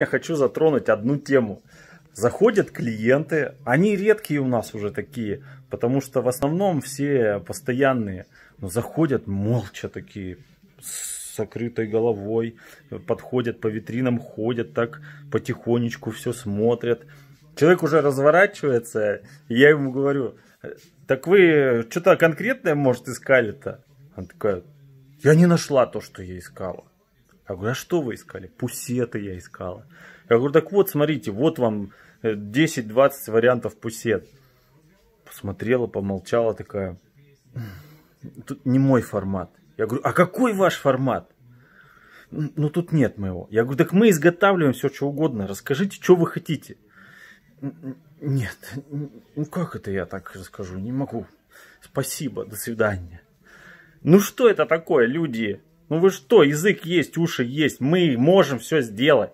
Я хочу затронуть одну тему. Заходят клиенты, они редкие у нас уже такие, потому что в основном все постоянные, но заходят молча такие, с закрытой головой, подходят по витринам, ходят так потихонечку, все смотрят. Человек уже разворачивается, и я ему говорю, так вы что-то конкретное, может, искали-то? Она такая, я не нашла то, что я искала. Я говорю, а что вы искали? Пусеты я искала. Я говорю, так вот, смотрите, вот вам 10-20 э, вариантов пусет. Посмотрела, помолчала такая, тут не мой формат. Я говорю, а какой ваш формат? Ну, тут нет моего. Я говорю, так мы изготавливаем все, что угодно. Расскажите, что вы хотите. Нет, ну как это я так расскажу? Не могу. Спасибо, до свидания. Ну что это такое, люди? Ну вы что, язык есть, уши есть, мы можем все сделать.